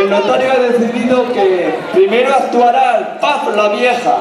el notario ha decidido que primero actuará el Paz la Vieja.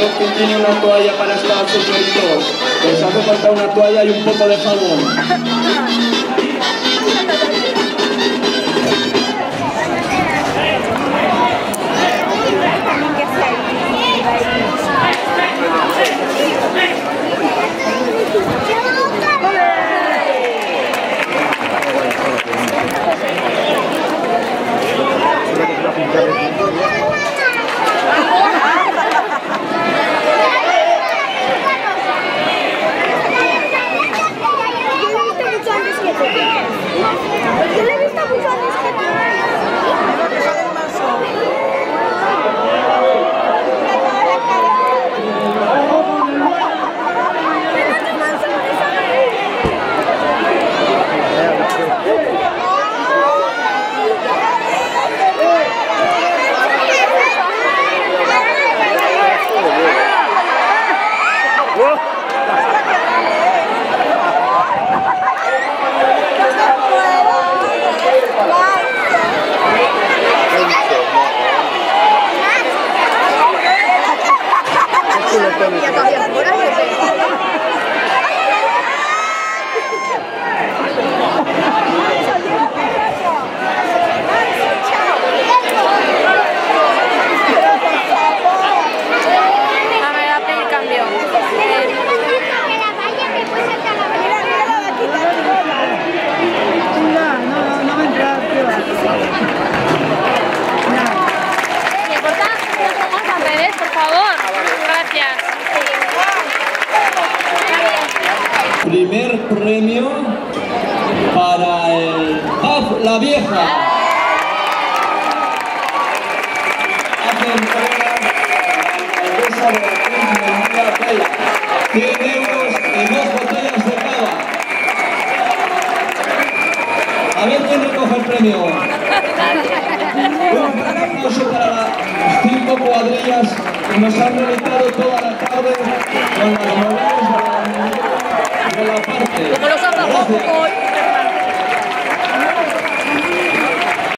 Ver quién tiene una toalla para estar señoritos. Les hace falta una toalla y un poco de jabón. Primer premio para el PAF La Vieja. 100 euros y dos botellas de cava. A ver quién recoge el premio. Un gran aplauso para las cinco cuadrillas que nos han realizado toda la tarde con las novedades de la, de la parte. Hoy.